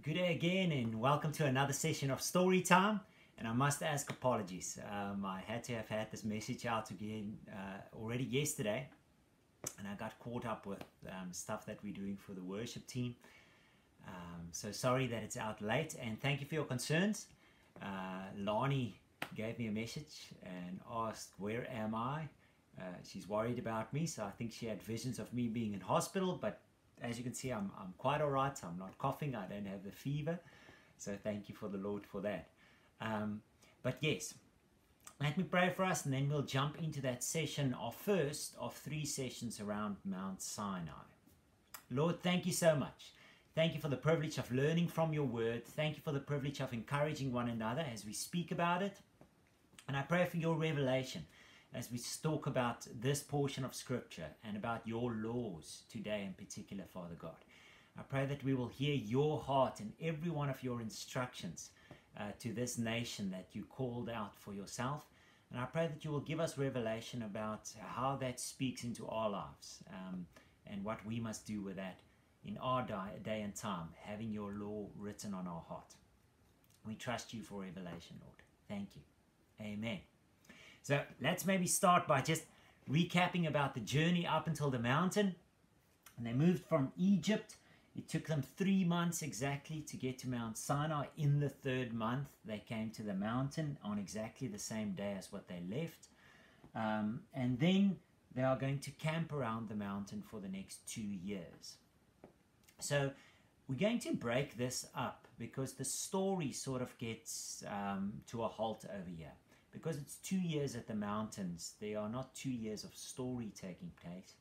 Good day again, and welcome to another session of Story Time. And I must ask apologies. Um, I had to have had this message out again uh, already yesterday, and I got caught up with um, stuff that we're doing for the worship team. Um, so sorry that it's out late, and thank you for your concerns. Uh, Lani gave me a message and asked, Where am I? Uh, she's worried about me, so I think she had visions of me being in hospital, but as you can see, I'm, I'm quite all right. I'm not coughing. I don't have the fever. So thank you for the Lord for that. Um, but yes, let me pray for us and then we'll jump into that session of first of three sessions around Mount Sinai. Lord, thank you so much. Thank you for the privilege of learning from your word. Thank you for the privilege of encouraging one another as we speak about it. And I pray for your revelation as we talk about this portion of Scripture and about your laws today in particular, Father God. I pray that we will hear your heart in every one of your instructions uh, to this nation that you called out for yourself. And I pray that you will give us revelation about how that speaks into our lives um, and what we must do with that in our day and time, having your law written on our heart. We trust you for revelation, Lord. Thank you. Amen. So let's maybe start by just recapping about the journey up until the mountain. And they moved from Egypt. It took them three months exactly to get to Mount Sinai. In the third month, they came to the mountain on exactly the same day as what they left. Um, and then they are going to camp around the mountain for the next two years. So we're going to break this up because the story sort of gets um, to a halt over here because it's two years at the mountains, there are not two years of story taking place.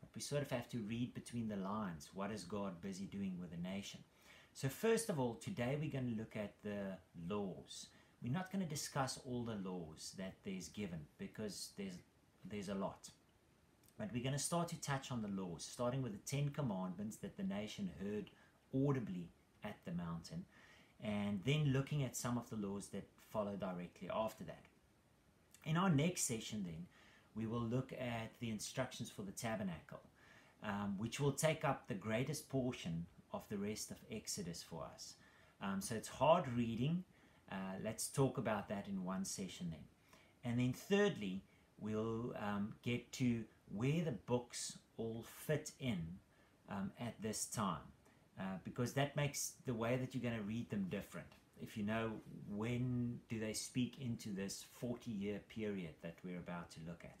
But we sort of have to read between the lines. What is God busy doing with the nation? So, first of all, today we're going to look at the laws. We're not going to discuss all the laws that there's given because there's there's a lot. But we're going to start to touch on the laws, starting with the Ten Commandments that the nation heard audibly at the mountain, and then looking at some of the laws that follow directly after that. In our next session, then, we will look at the instructions for the tabernacle, um, which will take up the greatest portion of the rest of Exodus for us. Um, so it's hard reading. Uh, let's talk about that in one session then. And then, thirdly, we'll um, get to where the books all fit in um, at this time, uh, because that makes the way that you're going to read them different if you know when do they speak into this 40 year period that we're about to look at.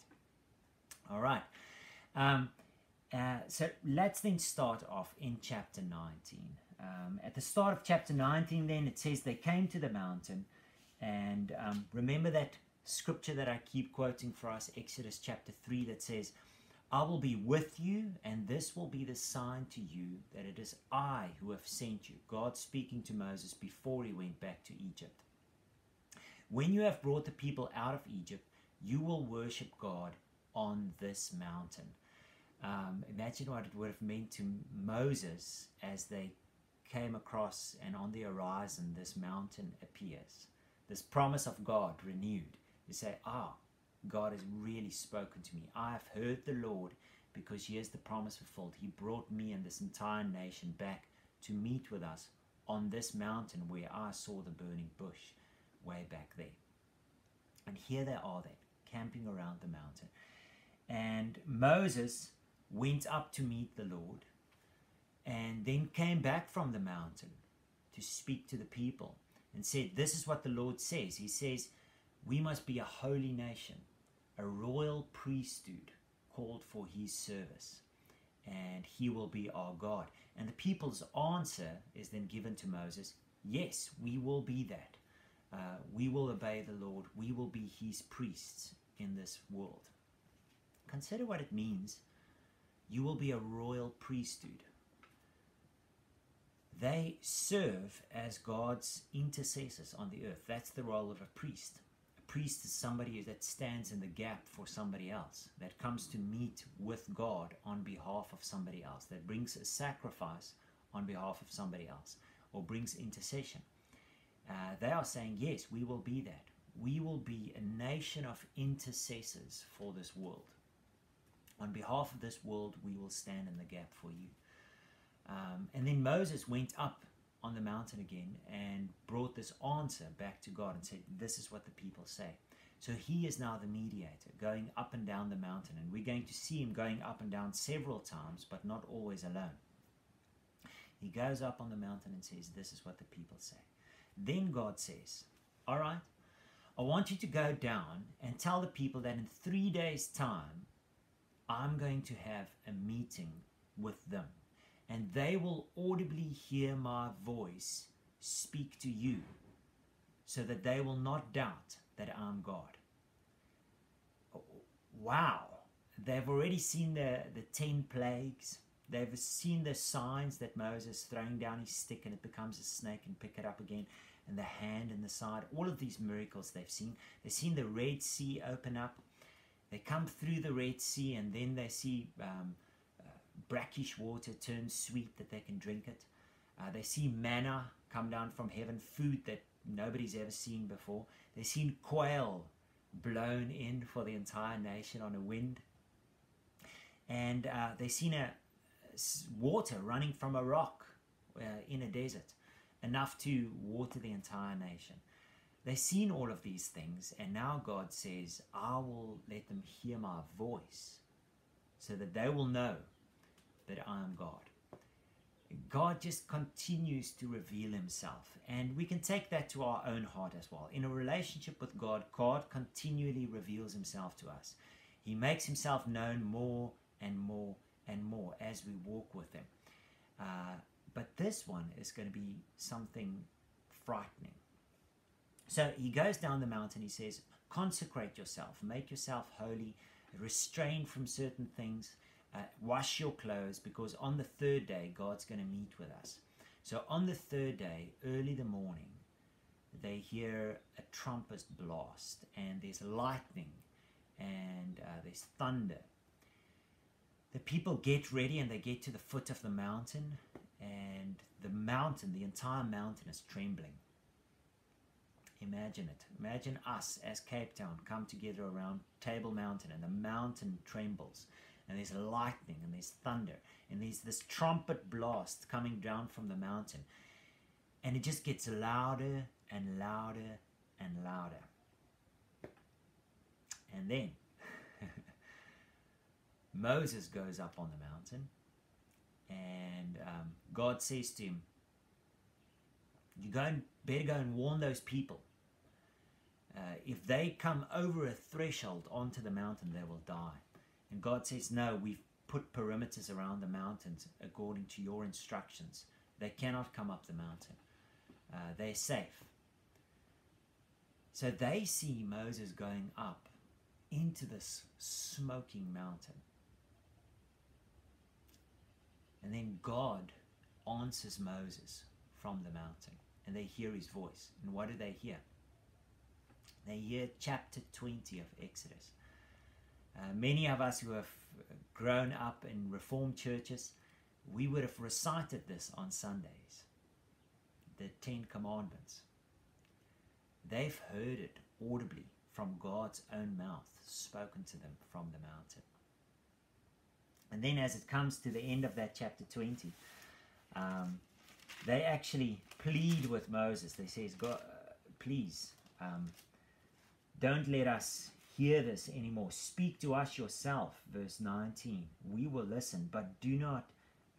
All right. Um, uh, so let's then start off in chapter 19. Um, at the start of chapter 19, then it says they came to the mountain. And um, remember that scripture that I keep quoting for us, Exodus chapter 3, that says, I will be with you, and this will be the sign to you that it is I who have sent you. God speaking to Moses before he went back to Egypt. When you have brought the people out of Egypt, you will worship God on this mountain. Um, imagine what it would have meant to Moses as they came across, and on the horizon, this mountain appears. This promise of God renewed. You say, Ah, God has really spoken to me. I have heard the Lord because here's the promise fulfilled. He brought me and this entire nation back to meet with us on this mountain where I saw the burning bush way back there. And here they are then, camping around the mountain. And Moses went up to meet the Lord and then came back from the mountain to speak to the people and said, This is what the Lord says. He says, We must be a holy nation a royal priesthood called for his service, and he will be our God. And the people's answer is then given to Moses Yes, we will be that. Uh, we will obey the Lord. We will be his priests in this world. Consider what it means. You will be a royal priesthood. They serve as God's intercessors on the earth. That's the role of a priest priest is somebody that stands in the gap for somebody else, that comes to meet with God on behalf of somebody else, that brings a sacrifice on behalf of somebody else, or brings intercession. Uh, they are saying, Yes, we will be that. We will be a nation of intercessors for this world. On behalf of this world, we will stand in the gap for you. Um, and then Moses went up on the mountain again and brought this answer back to God and said, This is what the people say. So he is now the mediator, going up and down the mountain. And we're going to see him going up and down several times, but not always alone. He goes up on the mountain and says, This is what the people say. Then God says, All right, I want you to go down and tell the people that in three days' time, I'm going to have a meeting with them. And they will audibly hear my voice speak to you, so that they will not doubt that I'm God. Wow. They've already seen the, the 10 plagues. They've seen the signs that Moses throwing down his stick and it becomes a snake and pick it up again, and the hand and the side. All of these miracles they've seen. They've seen the Red Sea open up. They come through the Red Sea and then they see um, brackish water turn sweet that they can drink it. Uh, they see manna come down from heaven, food that nobody's ever seen before. They've seen quail blown in for the entire nation on a wind. And uh, they've seen a, water running from a rock uh, in a desert, enough to water the entire nation. They've seen all of these things, and now God says, I will let them hear my voice so that they will know that I am God. God just continues to reveal himself. And we can take that to our own heart as well. In a relationship with God, God continually reveals himself to us. He makes himself known more and more and more as we walk with him. Uh, but this one is going to be something frightening. So he goes down the mountain, he says, Consecrate yourself, make yourself holy, restrain from certain things, uh, wash your clothes, because on the third day, God's going to meet with us. So on the third day, early the morning, they hear a trumpet blast, and there's lightning, and uh, there's thunder. The people get ready and they get to the foot of the mountain, and the mountain, the entire mountain, is trembling. Imagine it. Imagine us as Cape Town come together around Table Mountain, and the mountain trembles and there's lightning and there's thunder and there's this trumpet blast coming down from the mountain. And it just gets louder and louder and louder. And then moses goes up on the mountain and um, god says to him you go and better go and warn those people. Uh, if they come over a threshold onto the mountain they will die and God says, No, we've put perimeters around the mountains according to your instructions. They cannot come up the mountain, uh, they're safe. So they see Moses going up into this smoking mountain. And then God answers Moses from the mountain, and they hear his voice. And what do they hear? They hear chapter 20 of Exodus. Uh, many of us who have grown up in Reformed churches, we would have recited this on Sundays the Ten Commandments. They've heard it audibly from God's own mouth, spoken to them from the mountain. And then, as it comes to the end of that chapter 20, um, they actually plead with Moses. They says, "God, uh, please, um, don't let us hear this anymore. Speak to us yourself. Verse 19. We will listen, but do not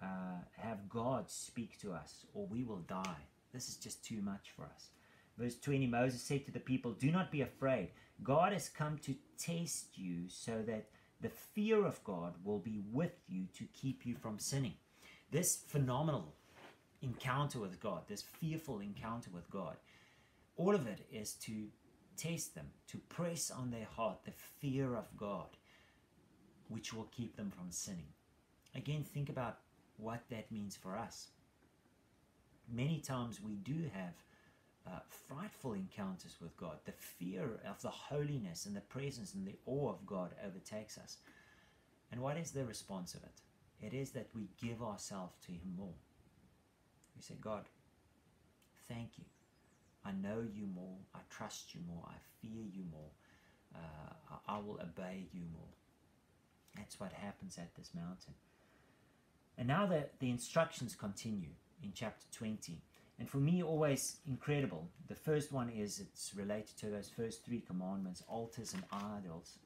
uh, have God speak to us, or we will die. This is just too much for us. Verse 20 Moses said to the people, Do not be afraid. God has come to test you so that the fear of God will be with you to keep you from sinning. This phenomenal encounter with God, this fearful encounter with God, all of it is to test them, to press on their heart the fear of God, which will keep them from sinning. Again, think about what that means for us. Many times we do have uh, frightful encounters with God. The fear of the holiness and the presence and the awe of God overtakes us. And what is the response of it? It is that we give ourselves to Him more. We say, God, thank you I know you more. I trust you more. I fear you more. Uh, I will obey you more. That's what happens at this mountain. And now the, the instructions continue in chapter 20. and for me, always incredible. The first one is it's related to those first three commandments altars and idols.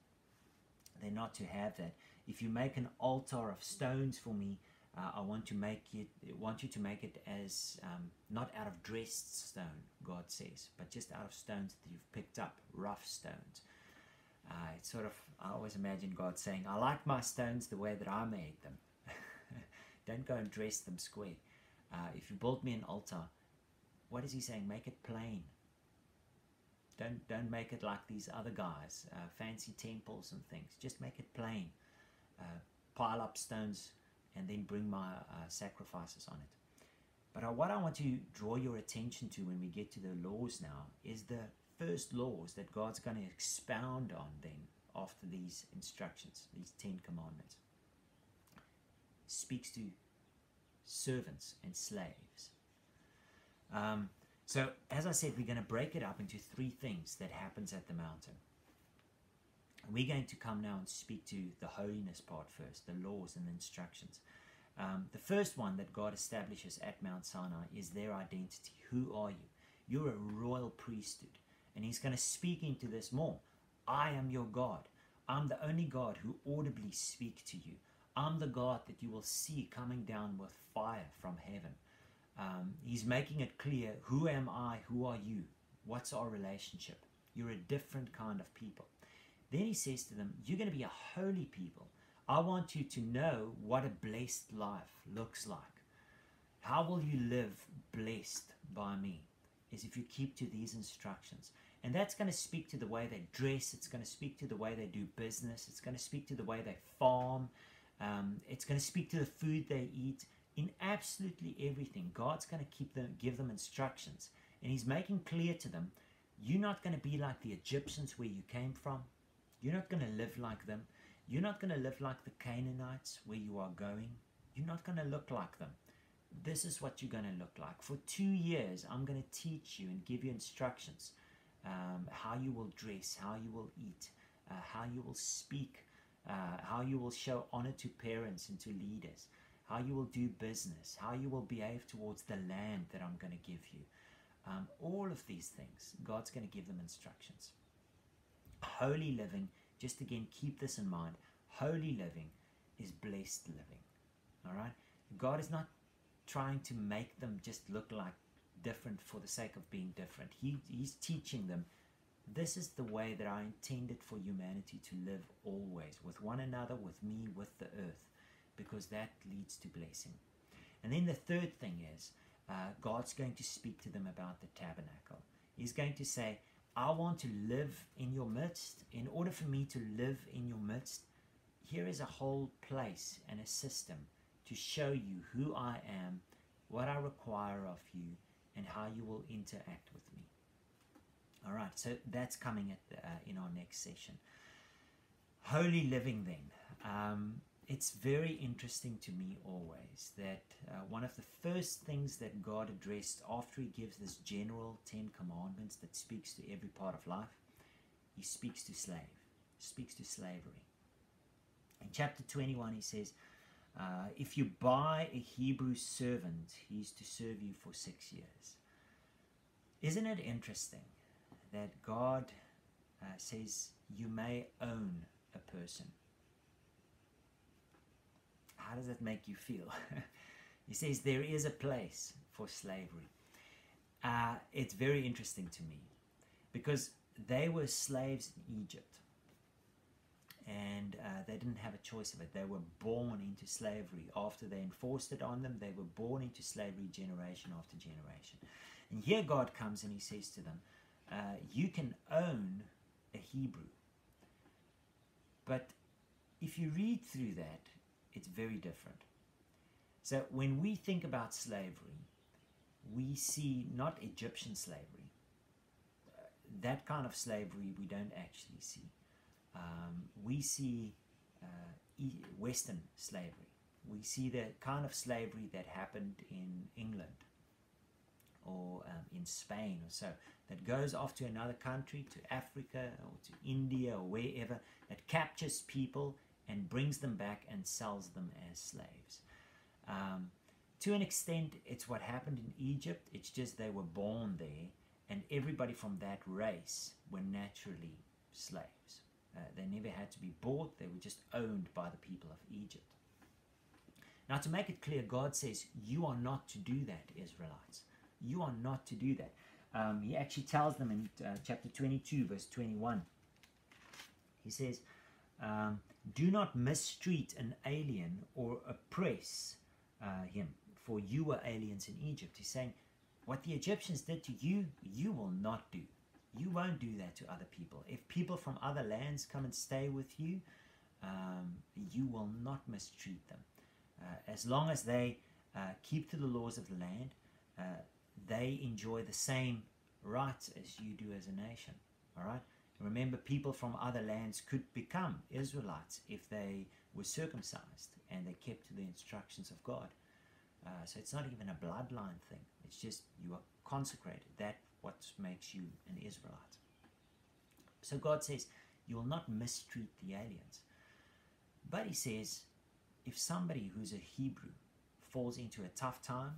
They're not to have that. If you make an altar of stones for me, uh, I want to make it. Want you to make it as um, not out of dressed stone, God says, but just out of stones that you've picked up, rough stones. Uh, it's sort of. I always imagine God saying, "I like my stones the way that I made them. Don't go and dress them square. Uh, if you build me an altar, what is He saying? Make it plain. Don't don't make it like these other guys, uh, fancy temples and things. Just make it plain. Uh, pile up stones and then bring my uh, sacrifices on it. But uh, what I want to draw your attention to when we get to the laws now is the first laws that God's going to expound on then after these instructions, these Ten Commandments. Speaks to servants and slaves. Um, so, as I said, we're going to break it up into three things that happens at the mountain. We're going to come now and speak to the holiness part first, the laws and the instructions. Um, the first one that God establishes at Mount Sinai is their identity. Who are you? You're a royal priesthood. And He's going to speak into this more. I am your God. I'm the only God who audibly speak to you. I'm the God that you will see coming down with fire from heaven. Um, he's making it clear who am I? Who are you? What's our relationship? You're a different kind of people. Then he says to them, You're going to be a holy people. I want you to know what a blessed life looks like. How will you live blessed by me? Is if you keep to these instructions. And that's going to speak to the way they dress, it's going to speak to the way they do business, it's going to speak to the way they farm, um, it's going to speak to the food they eat. In absolutely everything, God's going to keep them, give them instructions. And He's making clear to them, you're not going to be like the Egyptians where you came from. You're not going to live like them. You're not going to live like the Canaanites where you are going. You're not going to look like them. This is what you're going to look like. For two years, I'm going to teach you and give you instructions um, how you will dress, how you will eat, uh, how you will speak, uh, how you will show honor to parents and to leaders, how you will do business, how you will behave towards the land that I'm going to give you. Um, all of these things, God's going to give them instructions holy living, just again, keep this in mind. Holy living is blessed living. All right? God is not trying to make them just look like different for the sake of being different. He, he's teaching them this is the way that I intended for humanity to live always, with one another, with me, with the earth, because that leads to blessing. And then the third thing is uh, God's going to speak to them about the tabernacle. He's going to say, I want to live in your midst. In order for me to live in your midst, here is a whole place and a system to show you who I am, what I require of you, and how you will interact with me. All right, so that's coming at the, uh, in our next session. Holy living, then. Um, it's very interesting to me always that uh, one of the first things that God addressed after He gives this general Ten Commandments that speaks to every part of life, He speaks to slave, speaks to slavery. In chapter 21, He says, uh, If you buy a Hebrew servant, he's to serve you for six years. Isn't it interesting that God uh, says you may own a person? How does that make you feel? he says there is a place for slavery. Uh, it's very interesting to me because they were slaves in Egypt and uh, they didn't have a choice of it. They were born into slavery. After they enforced it on them, they were born into slavery generation after generation. And here God comes and he says to them, uh, You can own a Hebrew. But if you read through that, it's very different. So when we think about slavery, we see not Egyptian slavery. Uh, that kind of slavery we don't actually see. Um, we see uh, Western slavery. We see the kind of slavery that happened in England or um, in Spain or so, that goes off to another country, to Africa or to India or wherever, that captures people and brings them back and sells them as slaves. Um, to an extent, it's what happened in Egypt. It's just they were born there, and everybody from that race were naturally slaves. Uh, they never had to be bought, they were just owned by the people of Egypt. Now, to make it clear, God says, You are not to do that, Israelites. You are not to do that. Um, he actually tells them in uh, chapter 22, verse 21. He says, um, Do not mistreat an alien or oppress uh, him, for you were aliens in Egypt. He's saying, What the Egyptians did to you, you will not do. You won't do that to other people. If people from other lands come and stay with you, um, you will not mistreat them. Uh, as long as they uh, keep to the laws of the land, uh, they enjoy the same rights as you do as a nation. All right? Remember, people from other lands could become Israelites if they were circumcised and they kept to the instructions of God. Uh, so it's not even a bloodline thing. It's just you are consecrated. That what makes you an Israelite. So God says you will not mistreat the aliens. But he says if somebody who's a Hebrew falls into a tough time,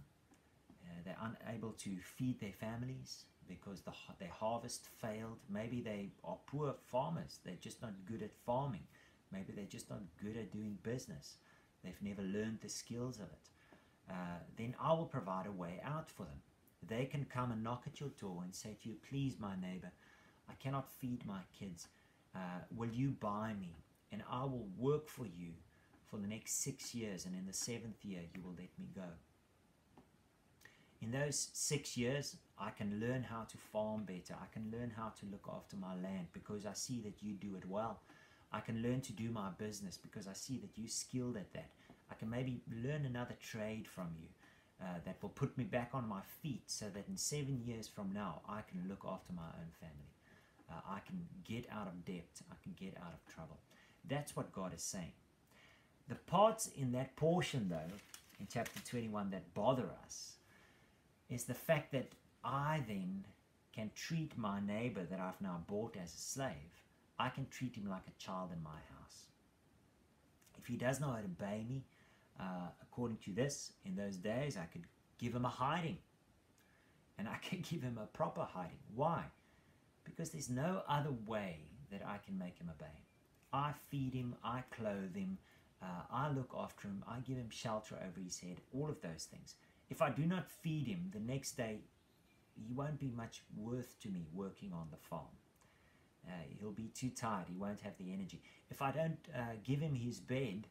uh, they're unable to feed their families because the, their harvest failed. Maybe they are poor farmers. They're just not good at farming. Maybe they're just not good at doing business. They've never learned the skills of it. Uh, then I will provide a way out for them. They can come and knock at your door and say to you, Please, my neighbor, I cannot feed my kids. Uh, will you buy me? And I will work for you for the next six years, and in the seventh year, you will let me go. In those six years, I can learn how to farm better. I can learn how to look after my land because I see that you do it well. I can learn to do my business because I see that you're skilled at that. I can maybe learn another trade from you uh, that will put me back on my feet so that in seven years from now, I can look after my own family. Uh, I can get out of debt. I can get out of trouble. That's what God is saying. The parts in that portion, though, in chapter 21 that bother us is the fact that I then can treat my neighbor that I've now bought as a slave, I can treat him like a child in my house. If he does not obey me, uh, according to this, in those days, I could give him a hiding. And I can give him a proper hiding. Why? Because there's no other way that I can make him obey. I feed him, I clothe him, uh, I look after him, I give him shelter over his head, all of those things. If I do not feed him, the next day he won't be much worth to me working on the farm. Uh, he'll be too tired. He won't have the energy. If I don't uh, give him his bed,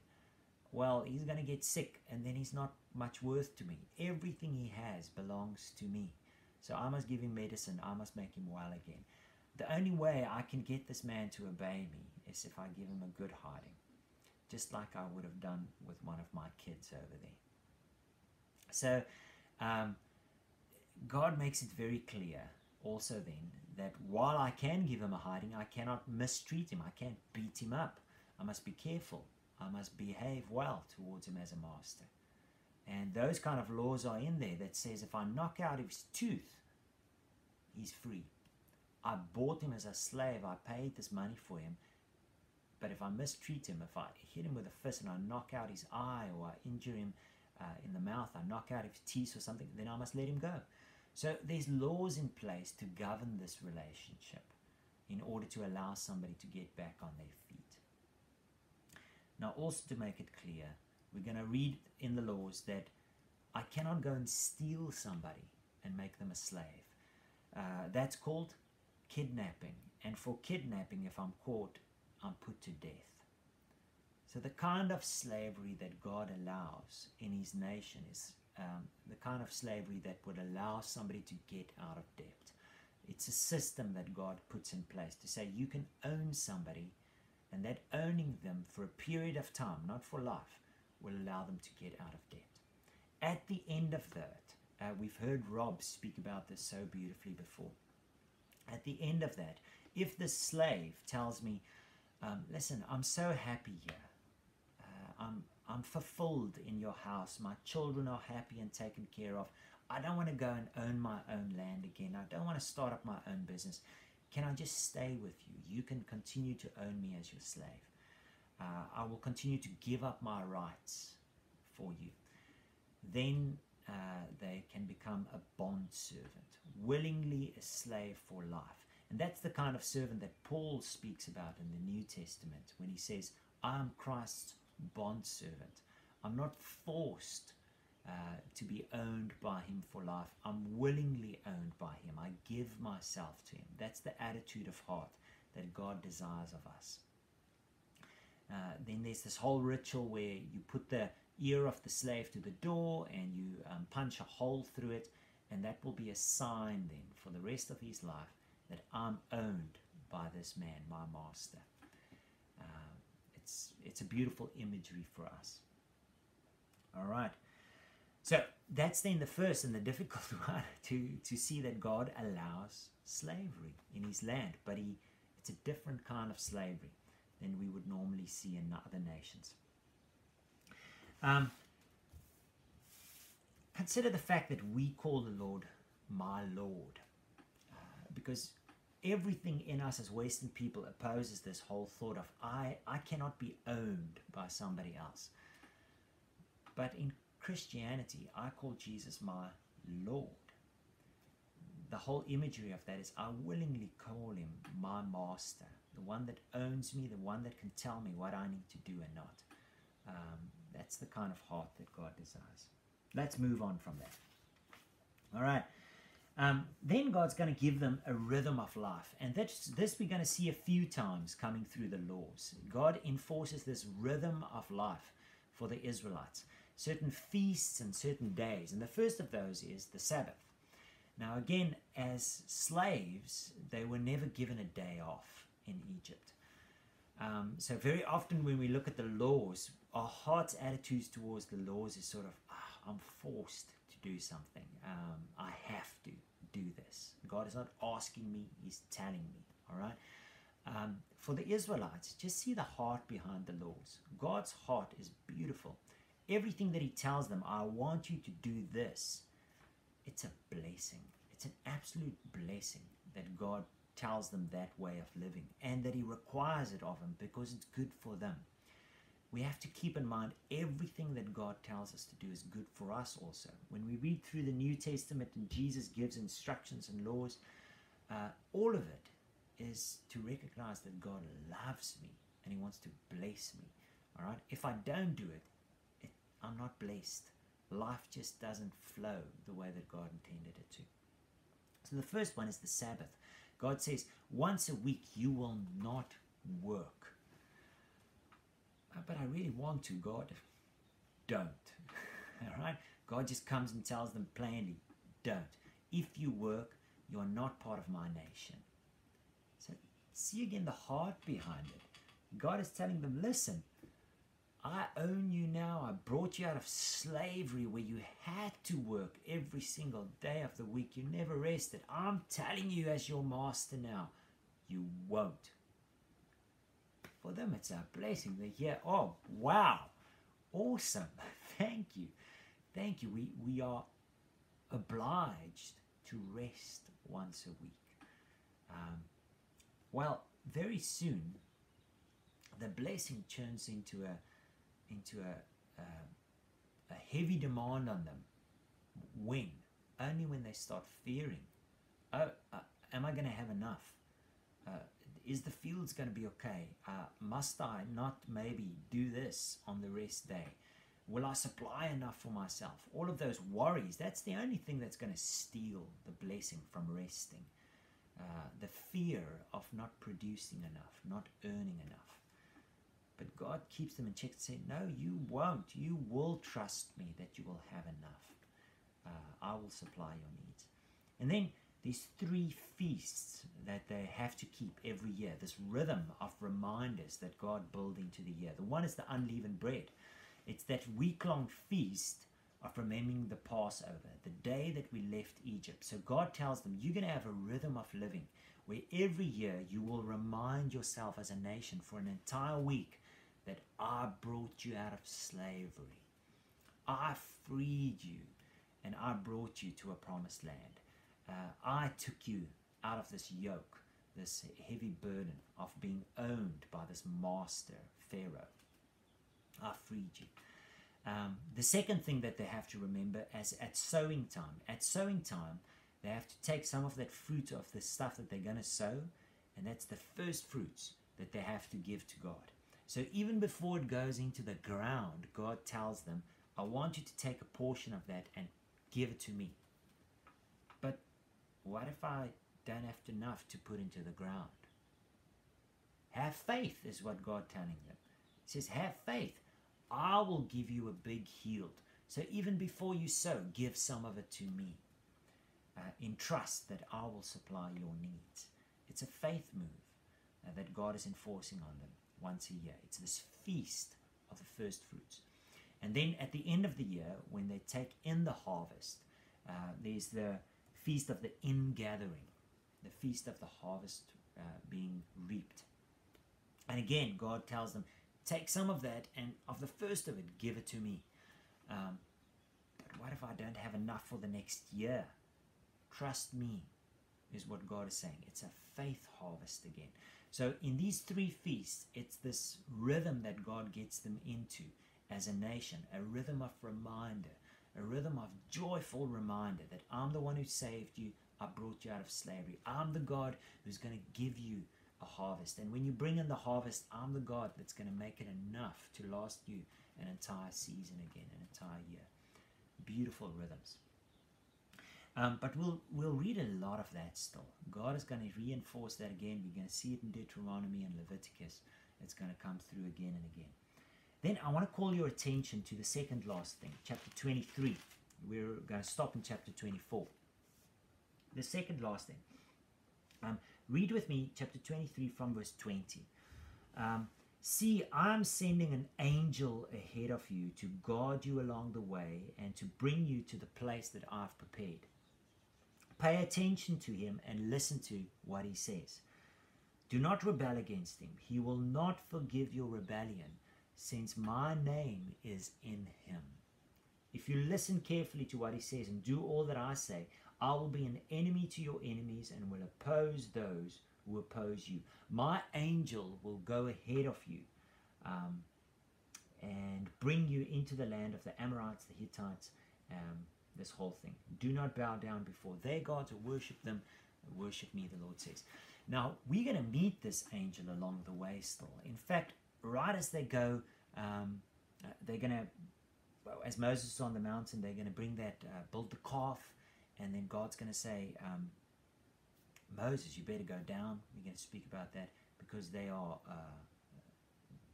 well, he's going to get sick and then he's not much worth to me. Everything he has belongs to me. So I must give him medicine. I must make him well again. The only way I can get this man to obey me is if I give him a good hiding, just like I would have done with one of my kids over there. So, um, God makes it very clear also then that while I can give him a hiding, I cannot mistreat him. I can't beat him up. I must be careful. I must behave well towards him as a master. And those kind of laws are in there that says if I knock out his tooth, he's free. I bought him as a slave. I paid this money for him. But if I mistreat him, if I hit him with a fist and I knock out his eye or I injure him uh, in the mouth, I knock out his teeth or something, then I must let him go. So there's laws in place to govern this relationship in order to allow somebody to get back on their feet. Now, also to make it clear, we're going to read in the laws that I cannot go and steal somebody and make them a slave. Uh, that's called kidnapping. And for kidnapping, if I'm caught, I'm put to death. So the kind of slavery that God allows in his nation is um, the kind of slavery that would allow somebody to get out of debt. It's a system that God puts in place to say you can own somebody, and that owning them for a period of time, not for life, will allow them to get out of debt. At the end of that, uh, we've heard Rob speak about this so beautifully before. At the end of that, if the slave tells me, um, listen, I'm so happy here, I'm, I'm fulfilled in your house. My children are happy and taken care of. I don't want to go and own my own land again. I don't want to start up my own business. Can I just stay with you? You can continue to own me as your slave. Uh, I will continue to give up my rights for you. then uh, they can become a bond servant, willingly a slave for life. And that's the kind of servant that Paul speaks about in the New Testament when he says, I am Christ's bond servant. I'm not forced uh, to be owned by him for life. I'm willingly owned by him. I give myself to him. That's the attitude of heart that God desires of us. Uh, then there's this whole ritual where you put the ear of the slave to the door and you um, punch a hole through it, and that will be a sign then for the rest of his life that I'm owned by this man, my master. It's it's a beautiful imagery for us. All right. So that's then the first and the difficult one to, to see that God allows slavery in his land, but he it's a different kind of slavery than we would normally see in other nations. Um, consider the fact that we call the Lord my Lord, uh, because everything in us as Western people opposes this whole thought of I I cannot be owned by somebody else. But in Christianity, I call Jesus my Lord. The whole imagery of that is I willingly call him my master, the one that owns me, the one that can tell me what I need to do and not. Um, that's the kind of heart that God desires. Let's move on from that. All right. Um, then God's going to give them a rhythm of life. And this we're going to see a few times coming through the laws. God enforces this rhythm of life for the Israelites certain feasts and certain days. And the first of those is the Sabbath. Now, again, as slaves, they were never given a day off in Egypt. Um, so, very often when we look at the laws, our heart's attitudes towards the laws is sort of, oh, I'm forced do something. Um, I have to do this. God is not asking me, He's telling me. All right? Um, for the Israelites, just see the heart behind the laws. God's heart is beautiful everything that he tells them, I want you to do this, it's a blessing. It's an absolute blessing that God tells them that way of living and that he requires it of them because it's good for them. We have to keep in mind everything that God tells us to do is good for us also. When we read through the New Testament and Jesus gives instructions and laws, uh, all of it is to recognize that God loves me and he wants to bless me. All right? If I don't do it, I'm not blessed. Life just doesn't flow the way that God intended it to. So the first one is the Sabbath. God says, once a week you will not work. Uh, but I really want to, God. Don't. All right? God just comes and tells them plainly, don't. If you work, you're not part of my nation. So see again the heart behind it. God is telling them, listen, I own you now. I brought you out of slavery where you had to work every single day of the week. You never rested. I'm telling you, as your master now, you won't. For them, it's a blessing. They hear, oh, wow, awesome. Thank you. Thank you. We, we are obliged to rest once a week. Um, well, very soon, the blessing turns into a into a, a, a heavy demand on them. When? Only when they start fearing. Oh, uh, am I going to have enough? Uh, is the fields going to be okay? Uh, must I not maybe do this on the rest day? Will I supply enough for myself? All of those worries, that's the only thing that's going to steal the blessing from resting. Uh, the fear of not producing enough, not earning enough. But God keeps them in check and say, No, you won't. You will trust me that you will have enough. Uh, I will supply your needs. And then these three feasts that they have to keep every year, this rhythm of reminders that God built into the year. The one is the unleavened bread. It's that week long feast of remembering the Passover, the day that we left Egypt. So God tells them, You're going to have a rhythm of living where every year you will remind yourself as a nation for an entire week that I brought you out of slavery. I freed you and I brought you to a promised land. Uh, I took you out of this yoke, this heavy burden of being owned by this master, Pharaoh. I freed you. Um, the second thing that they have to remember is at sowing time. At sowing time, they have to take some of that fruit of the stuff that they're going to sow, and that's the first fruits that they have to give to God. So even before it goes into the ground, God tells them, I want you to take a portion of that and give it to me. What if I don't have enough to put into the ground? Have faith, is what God telling them. He says, Have faith. I will give you a big yield. So even before you sow, give some of it to me. Uh, in trust that I will supply your needs. It's a faith move uh, that God is enforcing on them once a year. It's this feast of the first fruits. And then at the end of the year, when they take in the harvest, uh, there's the feast of the ingathering, the feast of the harvest uh, being reaped. And again, God tells them, take some of that and of the first of it, give it to me. Um, but what if I don't have enough for the next year? Trust me, is what God is saying. It's a faith harvest again. So in these three feasts, it's this rhythm that God gets them into as a nation, a rhythm of reminder, a rhythm of joyful reminder that I'm the one who saved you, I brought you out of slavery. I'm the God who's going to give you a harvest. And when you bring in the harvest, I'm the God that's going to make it enough to last you an entire season again, an entire year. Beautiful rhythms. Um, but we'll we'll read a lot of that still. God is going to reinforce that again. We're going to see it in Deuteronomy and Leviticus. It's going to come through again and again. Then I want to call your attention to the second last thing, chapter 23. We're going to stop in chapter 24. The second last thing. Um, read with me chapter 23 from verse 20. Um, See, I'm sending an angel ahead of you to guard you along the way and to bring you to the place that I've prepared. Pay attention to him and listen to what he says. Do not rebel against him. He will not forgive your rebellion, since my name is in him. If you listen carefully to what he says and do all that I say, I will be an enemy to your enemies and will oppose those who oppose you. My angel will go ahead of you um, and bring you into the land of the Amorites, the Hittites, um, this whole thing. Do not bow down before their gods or worship them. Worship me, the Lord says. Now, we're going to meet this angel along the way still. In fact, right as they go, um, uh, they're going to, as Moses is on the mountain, they're going to bring that, uh, build the calf, and then God's going to say, um, Moses, you better go down. We're going to speak about that because they are uh,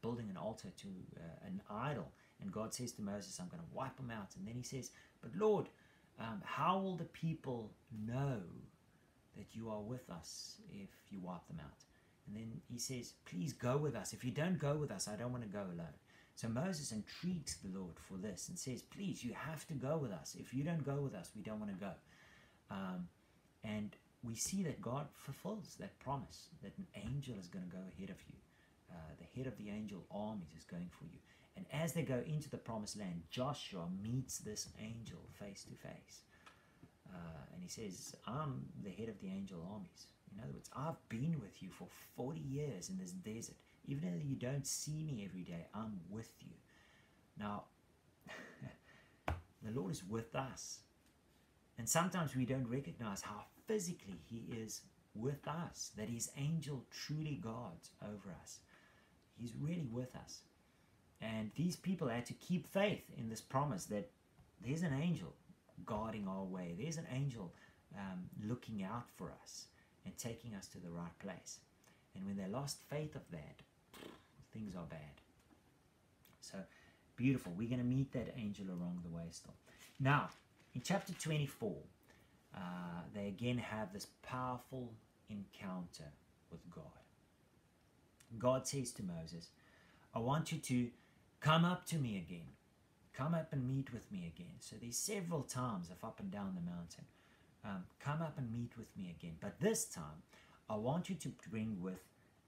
building an altar to uh, an idol. And God says to Moses, I'm going to wipe them out. And then he says, But Lord, um, how will the people know that you are with us if you wipe them out? And then he says, Please go with us. If you don't go with us, I don't want to go alone. So Moses entreats the Lord for this and says, Please, you have to go with us. If you don't go with us, we don't want to go. Um, and we see that God fulfills that promise that an angel is going to go ahead of you. Uh, the head of the angel armies is going for you. And as they go into the promised land, Joshua meets this angel face to face. Uh, and he says, I'm the head of the angel armies. In other words, I've been with you for 40 years in this desert. Even though you don't see me every day, I'm with you. Now, the Lord is with us. And sometimes we don't recognize how physically He is with us, that His angel truly guards over us. He's really with us. And these people had to keep faith in this promise that there's an angel guarding our way, there's an angel um, looking out for us and taking us to the right place. And when they lost faith of that, things are bad. So beautiful. We're going to meet that angel along the way still. Now, in chapter 24, uh, they again have this powerful encounter with God. God says to Moses, I want you to come up to me again. Come up and meet with me again. So there's several times of up and down the mountain. Um, come up and meet with me again. But this time, I want you to bring with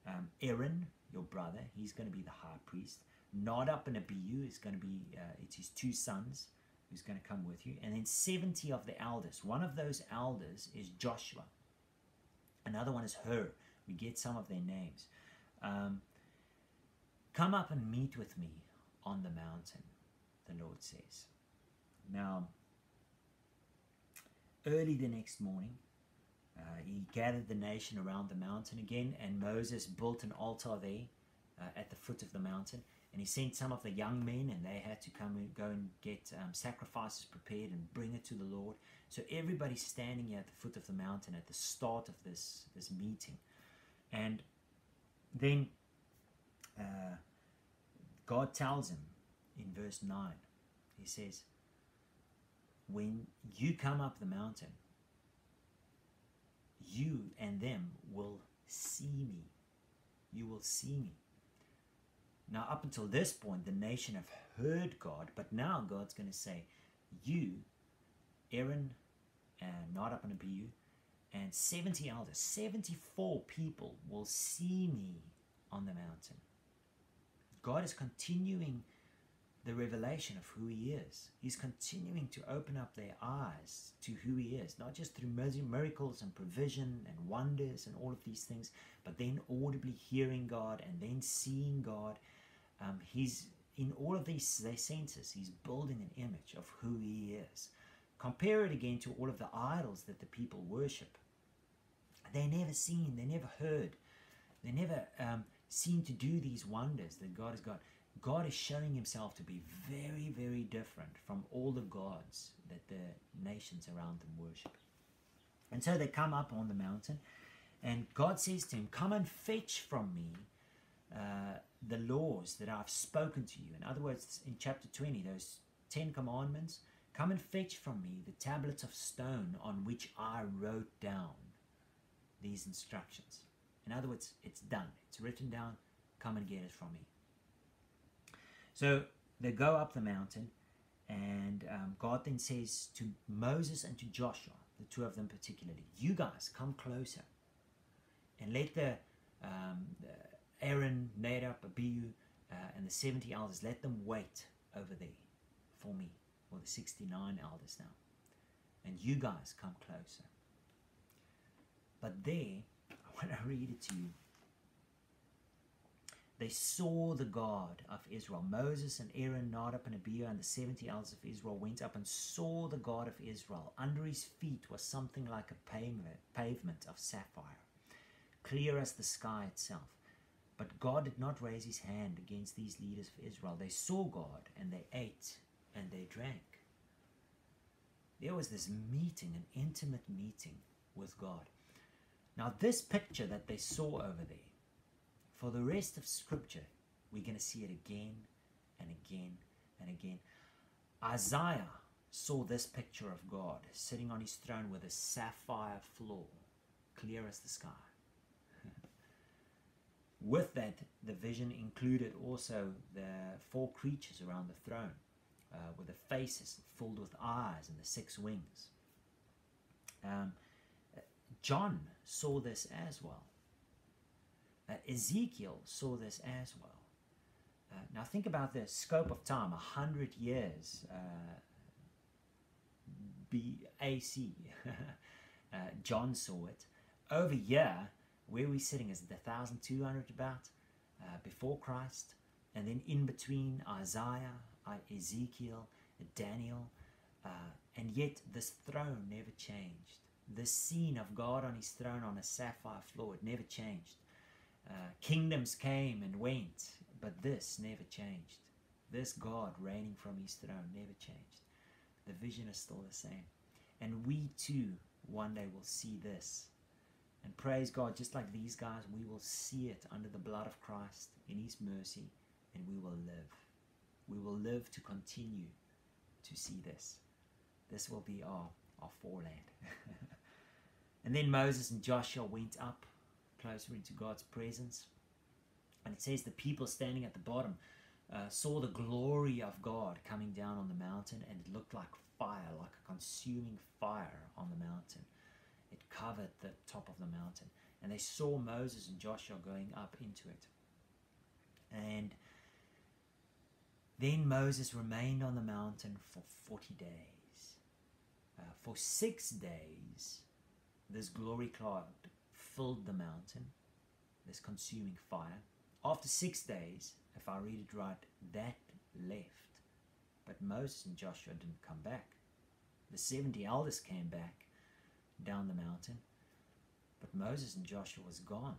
um, Aaron, your brother. He's going to be the high priest. Nadab and Abihu is going to be, uh, it's his two sons who's going to come with you. And then 70 of the elders. One of those elders is Joshua. Another one is Hur. We get some of their names. Um, come up and meet with me on the mountain. the Lord says. Now, early the next morning, uh, he gathered the nation around the mountain again, and Moses built an altar there uh, at the foot of the mountain. And he sent some of the young men, and they had to come and go and get um, sacrifices prepared and bring it to the Lord. So everybody's standing here at the foot of the mountain at the start of this this meeting, and then uh, God tells him in verse nine. He says, "When you come up the mountain, you and them will see me. You will see me." Now, up until this point, the nation have heard God, but now God's going to say, You, Aaron, and Nadab and Abihu, and 70 elders, 74 people will see me on the mountain. God is continuing the revelation of who He is. He's continuing to open up their eyes to who He is, not just through miracles and provision and wonders and all of these things, but then audibly hearing God and then seeing God um, he's in all of these their senses, he's building an image of who he is. Compare it again to all of the idols that the people worship. They're never seen, They're never heard, they never um, seen to do these wonders that God has got. God is showing himself to be very, very different from all the gods that the nations around them worship. And so they come up on the mountain, and God says to him, Come and fetch from me uh, the laws that I've spoken to you. In other words, in chapter 20, those 10 commandments, come and fetch from me the tablets of stone on which I wrote down these instructions. In other words, it's done, it's written down, come and get it from me. So they go up the mountain, and um, God then says to Moses and to Joshua, the two of them particularly, You guys come closer and let the, um, the Aaron, Nadab, Abihu, uh, and the 70 elders, let them wait over there for me, or the 69 elders now. And you guys come closer. But there, I read it to you, they saw the God of Israel. Moses and Aaron, Nadab and Abihu, and the 70 elders of Israel went up and saw the God of Israel. Under his feet was something like a pavement of sapphire, clear as the sky itself. But God did not raise his hand against these leaders of Israel. They saw God and they ate and they drank. There was this meeting, an intimate meeting with God. Now, this picture that they saw over there, for the rest of Scripture, we're going to see it again and again and again. Isaiah saw this picture of God sitting on his throne with a sapphire floor, clear as the sky. With that, the vision included also the four creatures around the throne, uh, with the faces filled with eyes and the six wings. Um, John saw this as well. Uh, Ezekiel saw this as well. Uh, now think about the scope of time, a hundred years uh, BAC. uh, John saw it. Over here, where we're sitting is the 1200 about uh, before Christ, and then in between Isaiah, Ezekiel, Daniel, uh, and yet this throne never changed. The scene of God on his throne on a sapphire floor, it never changed. Uh, kingdoms came and went, but this never changed. This God reigning from his throne never changed. The vision is still the same. And we too one day will see this and praise God, just like these guys, we will see it under the blood of Christ in His mercy, and we will live. We will live to continue to see this. This will be our, our foreland. and then Moses and Joshua went up closer into God's presence. And it says the people standing at the bottom uh, saw the glory of God coming down on the mountain, and it looked like fire, like a consuming fire on the mountain it covered the top of the mountain. And they saw Moses and Joshua going up into it. And then Moses remained on the mountain for 40 days. Uh, for six days, this glory cloud filled the mountain, this consuming fire. After six days, if I read it right, that left. but Moses and Joshua didn't come back. The 70 elders came back down the mountain, but Moses and Joshua was gone.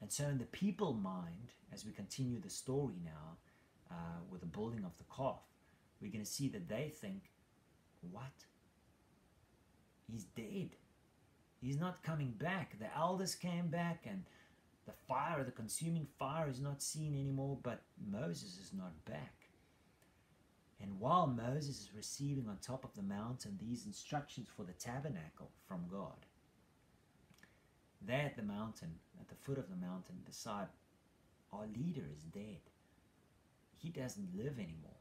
And so, in the people mind, as we continue the story now uh, with the building of the calf, we're going to see that they think, What? He's dead. He's not coming back. The elders came back, and the fire, the consuming fire, is not seen anymore, but Moses is not back. And while Moses is receiving on top of the mountain these instructions for the tabernacle from God, there at the mountain, at the foot of the mountain, beside our leader is dead. He doesn't live anymore.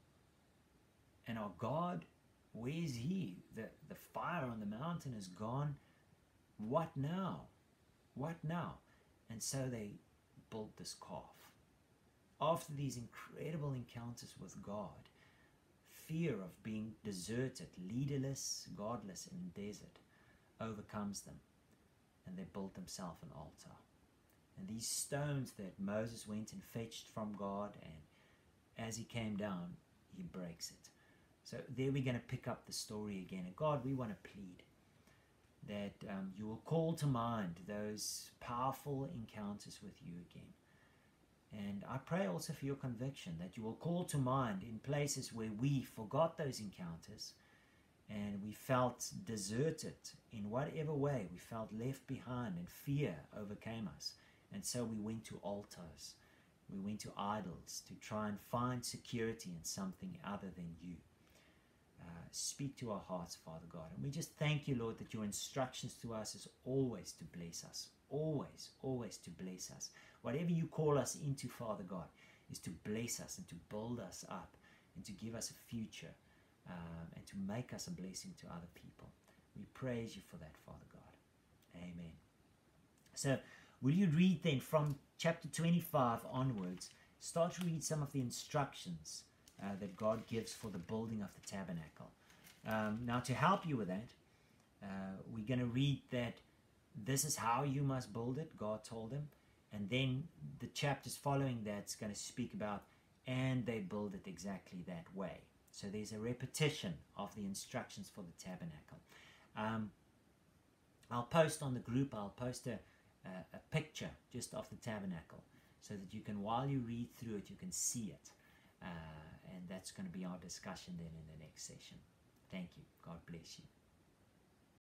And our God, where is he? The, the fire on the mountain is gone. What now? What now? And so they built this calf. After these incredible encounters with God, fear of being deserted, leaderless, godless in the desert overcomes them. And they built themselves an altar. And these stones that Moses went and fetched from God, and as he came down, he breaks it. So there we're going to pick up the story again. And God, we want to plead that um, you will call to mind those powerful encounters with you again. And I pray also for your conviction that you will call to mind in places where we forgot those encounters and we felt deserted in whatever way, we felt left behind and fear overcame us. And so we went to altars, we went to idols to try and find security in something other than you. Uh, speak to our hearts, Father God. And we just thank you, Lord, that your instructions to us is always to bless us, always, always to bless us. Whatever you call us into, Father God, is to bless us and to build us up and to give us a future um, and to make us a blessing to other people. We praise you for that, Father God. Amen. So, will you read then from chapter 25 onwards? Start to read some of the instructions uh, that God gives for the building of the tabernacle. Um, now, to help you with that, uh, we're going to read that this is how you must build it, God told him. And then the chapters following that's going to speak about, and they build it exactly that way. So there's a repetition of the instructions for the tabernacle. Um, I'll post on the group, I'll post a, a, a, picture just of the tabernacle so that you can, while you read through it, you can see it. Uh, and that's going to be our discussion then in the next session. Thank you. God bless you.